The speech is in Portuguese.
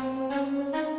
Música